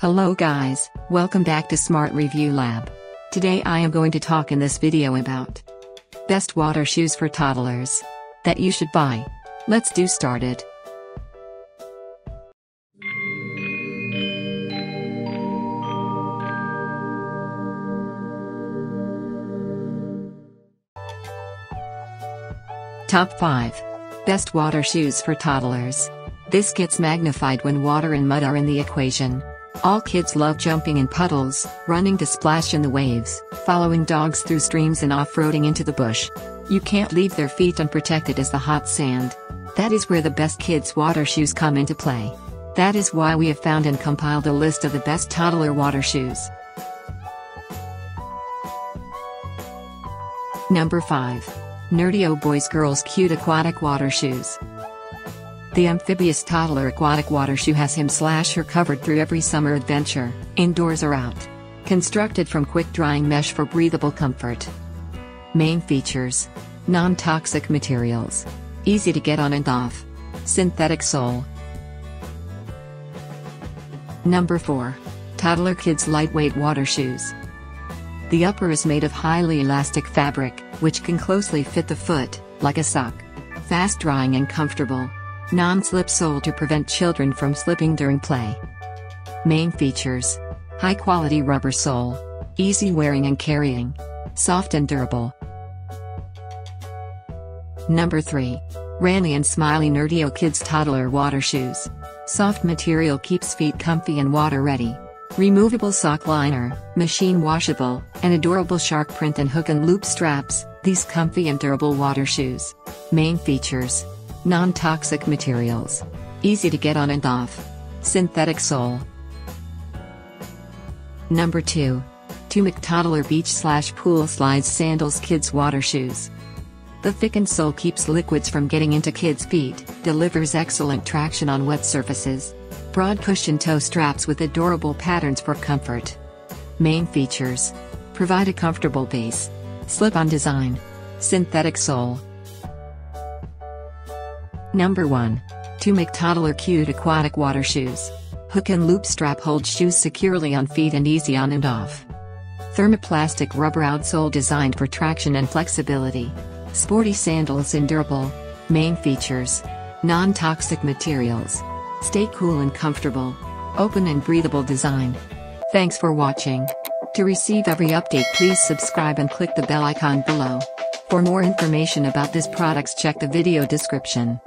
Hello guys, welcome back to Smart Review Lab. Today I am going to talk in this video about best water shoes for toddlers that you should buy. Let's do started. Top 5 Best water shoes for toddlers. This gets magnified when water and mud are in the equation. All kids love jumping in puddles, running to splash in the waves, following dogs through streams and off-roading into the bush. You can't leave their feet unprotected as the hot sand. That is where the best kids' water shoes come into play. That is why we have found and compiled a list of the best toddler water shoes. Number 5. Nerteo Boys Girls Cute Aquatic Water Shoes. The amphibious toddler aquatic water shoe has him slash her covered through every summer adventure, indoors or out. Constructed from quick drying mesh for breathable comfort. Main features Non toxic materials. Easy to get on and off. Synthetic sole. Number 4. Toddler Kids Lightweight Water Shoes. The upper is made of highly elastic fabric, which can closely fit the foot, like a sock. Fast drying and comfortable. Non-slip sole to prevent children from slipping during play. Main features. High-quality rubber sole. Easy wearing and carrying. Soft and durable. Number 3. Ranly and Smily Nerteo Kids Toddler Water Shoes. Soft material keeps feet comfy and water ready. Removable sock liner, machine washable, and adorable shark print and hook and loop straps, these comfy and durable water shoes. Main features. Non-toxic materials. Easy to get on and off. Synthetic sole. Number 2. Tombik Toddler Beach Slash Pool Slides Sandals Kids Water Shoes. The thickened sole keeps liquids from getting into kids' feet, delivers excellent traction on wet surfaces. Broad cushion toe straps with adorable patterns for comfort. Main features. Provide a comfortable base. Slip-on design. Synthetic sole. Number 1. Tombik Toddler Cute Aquatic Water Shoes. Hook and loop strap holds shoes securely on feet and easy on and off. Thermoplastic rubber outsole designed for traction and flexibility. Sporty sandals and durable. Main features. Non-toxic materials. Stay cool and comfortable. Open and breathable design. Thanks for watching. To receive every update please subscribe and click the bell icon below. For more information about this products check the video description.